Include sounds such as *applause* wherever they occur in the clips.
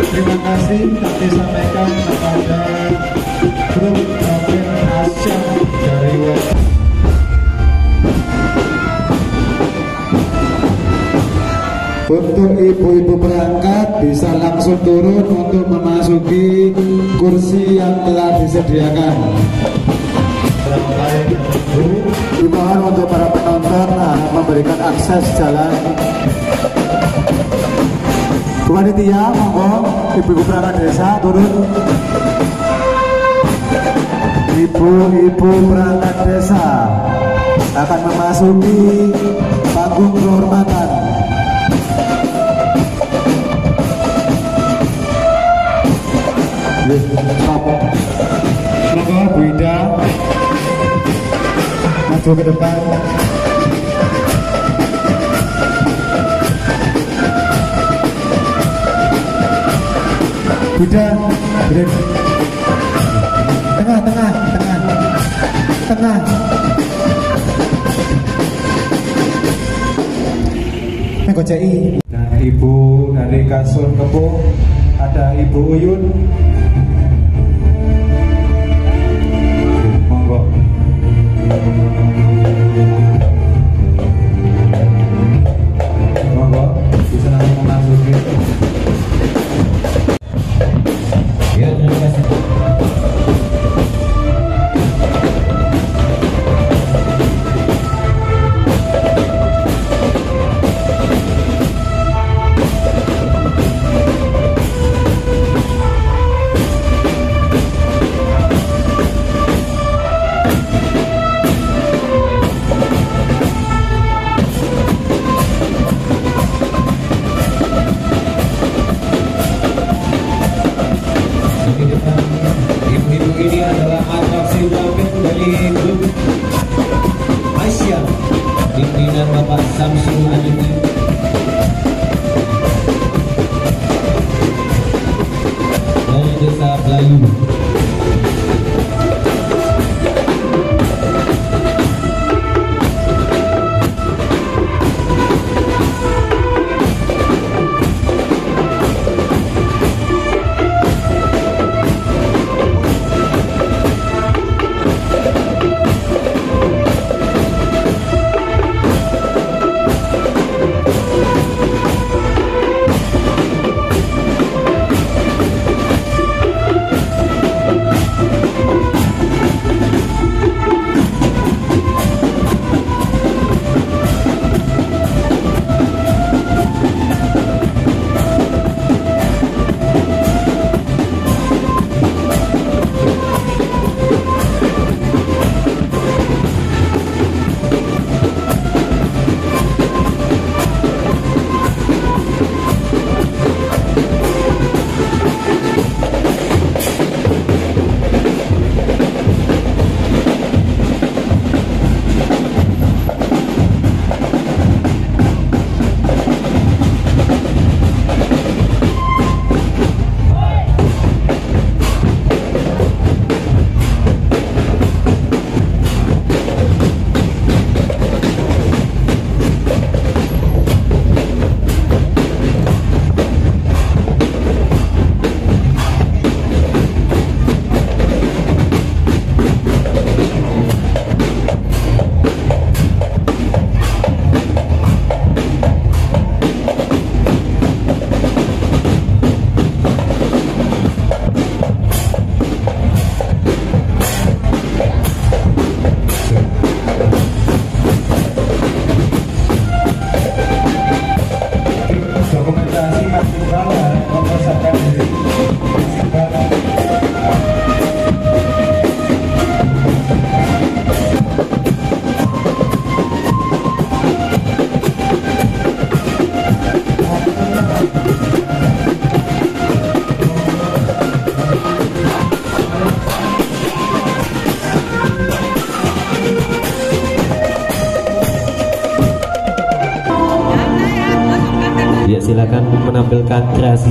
Terima kasih kami sampaikan kepada grup Profil Asyam dari Web. Untuk ibu-ibu berangkat bisa langsung turun untuk memasuki kursi yang telah disediakan. Dimohon untuk para penonton nah, memberikan akses jalan. Panitia, monggo ibu-ibu perangkat desa turun. Ibu-ibu perangkat desa akan memasuki panggung kehormatan. Bu Ida maju ke depan. Break. Tengah, tengah, tengah. Tengah. Megocei. Dan Ibu dari Kasur Kepo ada Ibu Uyun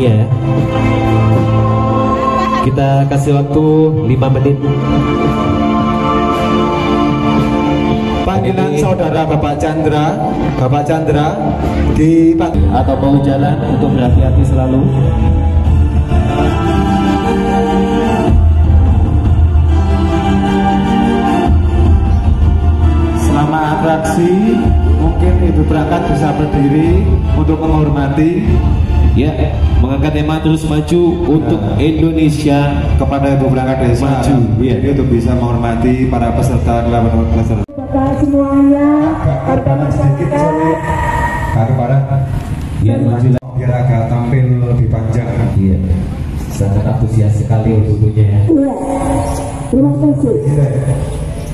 lainnya kita kasih waktu 5 menit. Panggilan saudara Bapak Chandra Bapak Chandra di atau mau jalan untuk berhati-hati selalu. Selama atraksi mungkin ibu berangkat bisa berdiri untuk menghormati. Ya. yeah mengangkat tema terus maju untuk Indonesia kepada ibu perangkat desa. Maju, iya. jadi untuk bisa menghormati para peserta delapan peserta Bapak semuanya, masyarakat, Kak Barang ya maju biar agak tampil lebih panjang. Iya. Sangat antusias sekali untuk ya iya. Terima kasih. Gitu ya.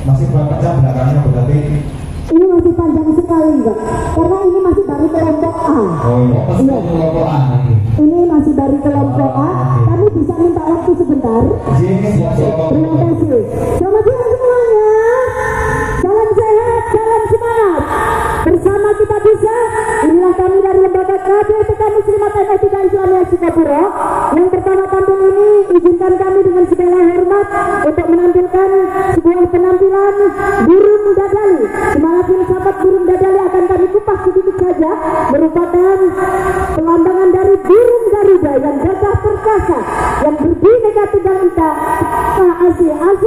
masih berapa jam belakangnya berarti panjang sekali enggak? Karena ini masih baru kelompok A. oh iya Iya. Ini masih baru kelompok A. Kami bisa minta waktu sebentar. Terima kasih. Selamat siang Bersama kita bisa. Inilah kami dari Lembaga KDPK Muslimat NU3 Islamiyah Singapura. Yang pertama tampil ini izinkan kami dengan segala hormat untuk menampilkan sebuah penampilan burung dadali. Semangat filsafat burung dadali akan kami kupas sedikit saja. Merupakan pelambangan dari burung Garuda yang gagah perkasa, yang berbineka tunggal ika, tak asih asuh,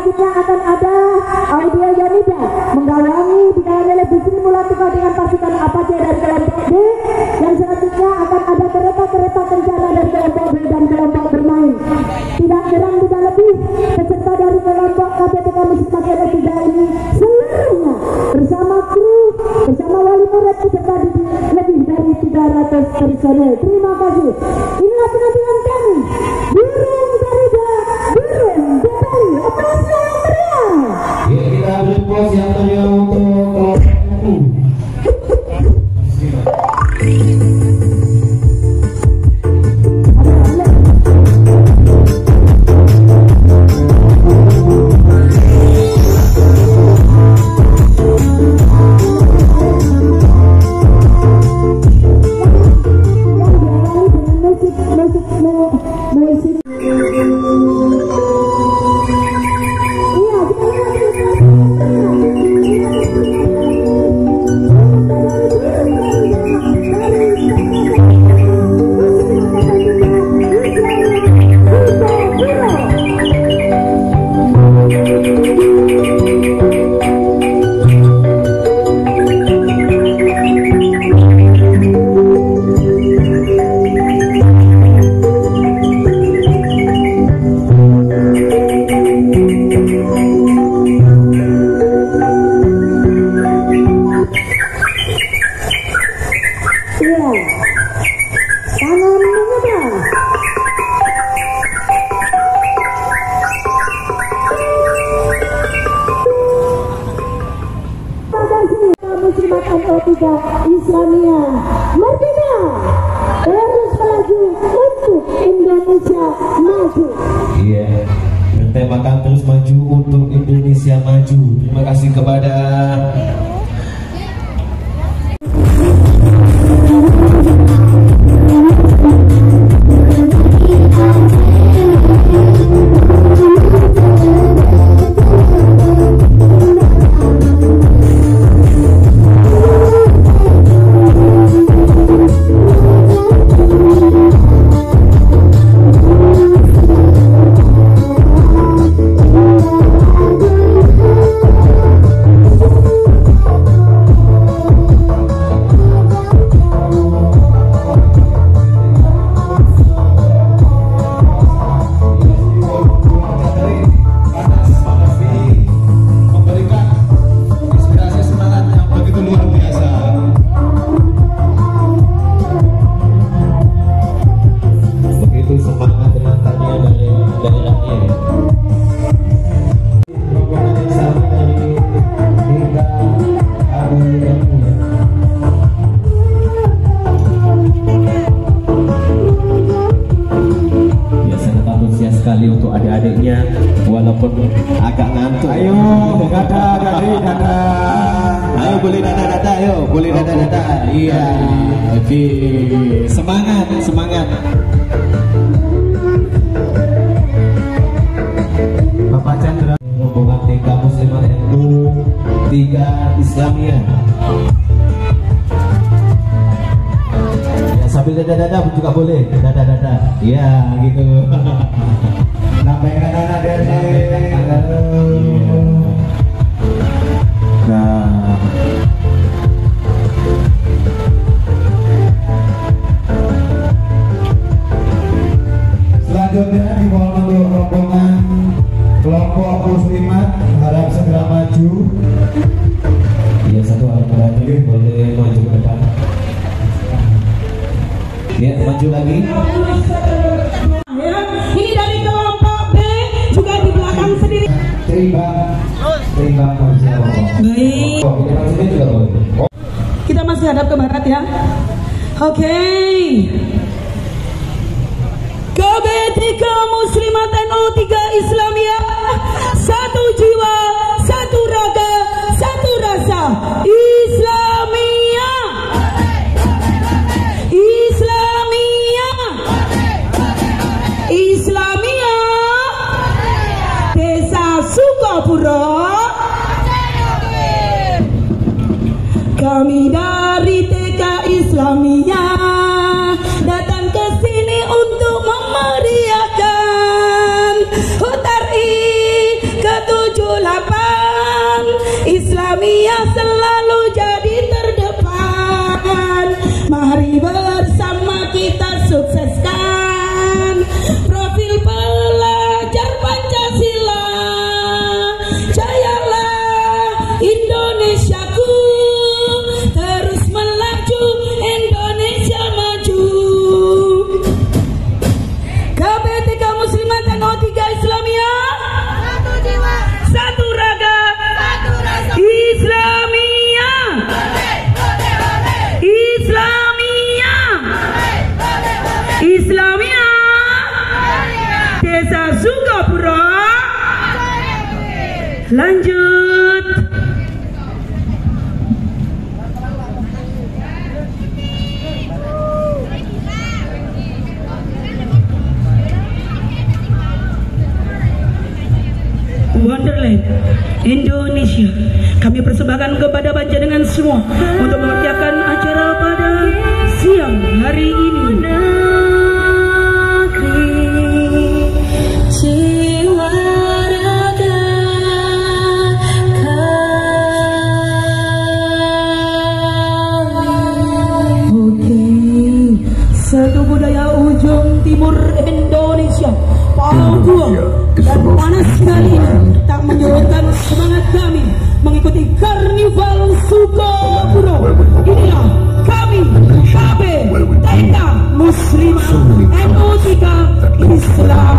selanjutnya akan ada audio Yanida menggawangi dikawal oleh Bisri Mulatika dengan pasukan walaupun agak ngantuk. ayo dada dari dada Ayo boleh dada-dada, ayo boleh dada-dada. Iya. Oke. Semangat, semangat. Bapak Chandra Rombongan TK Muslimat NU 3 Islamiyah. Ya sambil dada dada juga boleh. Dada dada. Iya gitu. *laughs* Nah Selanjutnya dimohon untuk rombongan kelompok muslimat harap segera maju Iya satu alat lagi boleh maju ke depan. Ya maju lagi. Ya, ini dari Baik, kita masih hadap ke barat ya. Oke. KB3 Muslimat NU 3 Islamiyah Satu jiwa, satu raga, satu rasa Islamiyah Kami dari TK Islamiyah datang ke sini untuk memeriahkan HUT RI ke-78 Islamiyah selalu jadi terdepan. Mari bersama Indonesia. Kami persembahkan kepada panjenengan semua untuk mengerjakan acara pada siang hari ini. Satu budaya ujung timur Indonesia, Papua dan panas sekali tak menyurutkan semangat kami mengikuti karnival Sukapura. Inilah kami, KB, TK, Muslimah, NU3, Islam.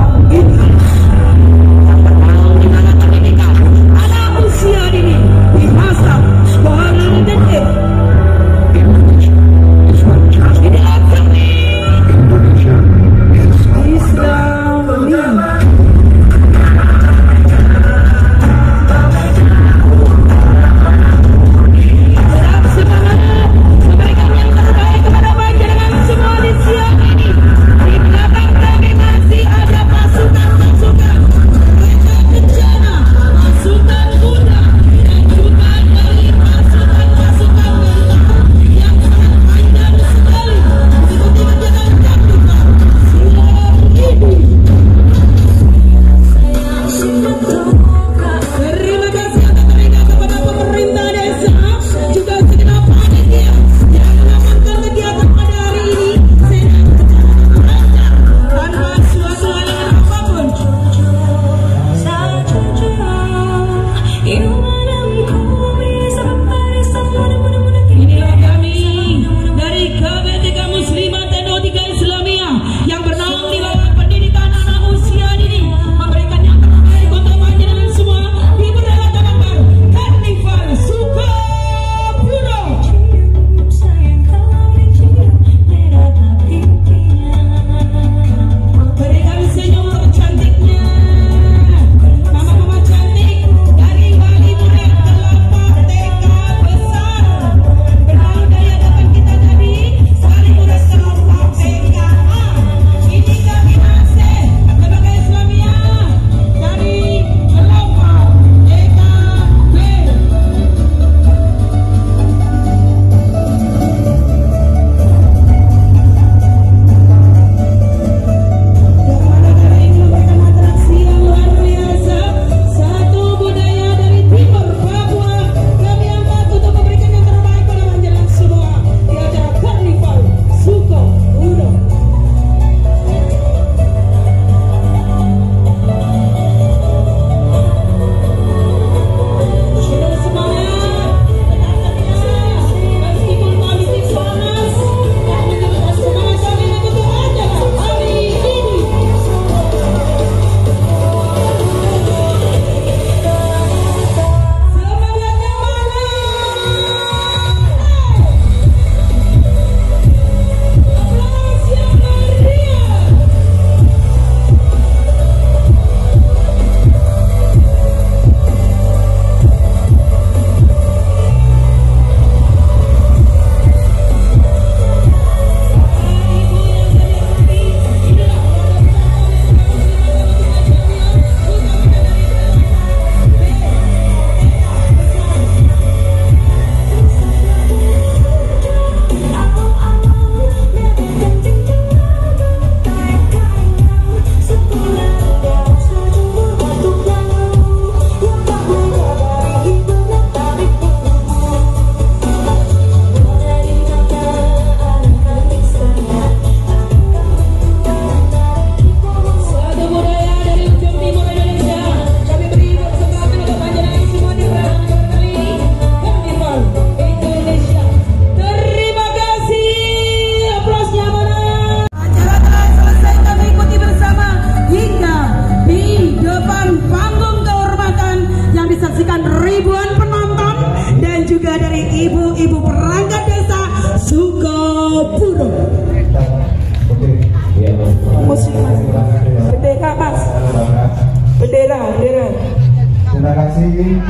siguen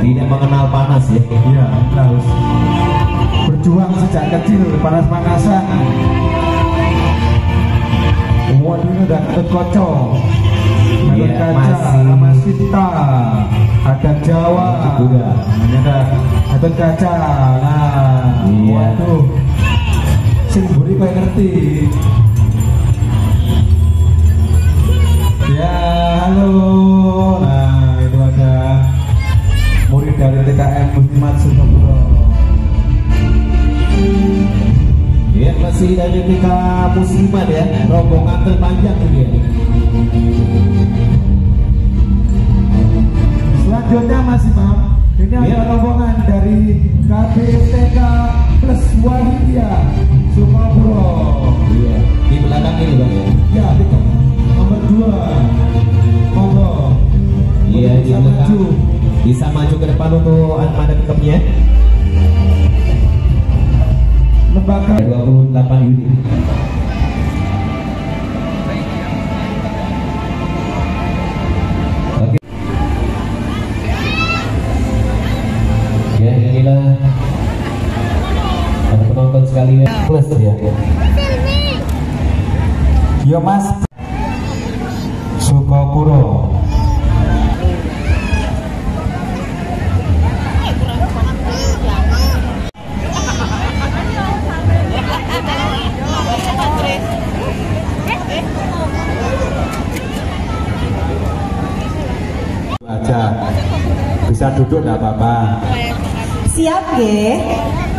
Tidak mengenal panas ya. Iya harus berjuang sejak kecil panas-panasan umur ini udah terkocok kocok. Iya, kaca, masih. kita ada Jawa, juga. ada ada kaca, nah, iya. waduh, sing buri kau ngerti. Ya, halo dari TKM Muslimat Sumobro Ya masih dari TK Muslimat ya Rombongan terpanjang ini ya. Selanjutnya masih mau? Ini ya. rombongan dari KBTK Plus Wahidya Sumobro Iya Maluku ada tetapnya. lembaga 28 unit plus ya. Yo mas. Siap, ya?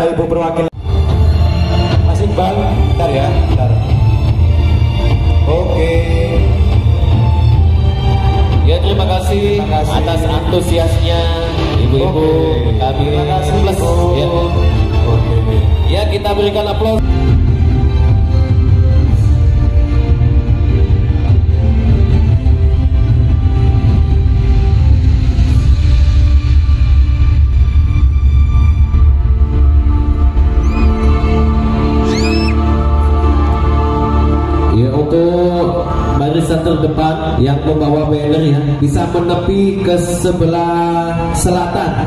Bapak Ibu perwakilan Mas Iqbal, bentar ya, bentar. Oke. Ya terima kasih, Terima kasih. atas antusiasnya ibu-ibu kami Terima kasih, plus ya. Oke. ya kita berikan aplaus. Yang membawa banner ya bisa menepi ke sebelah selatan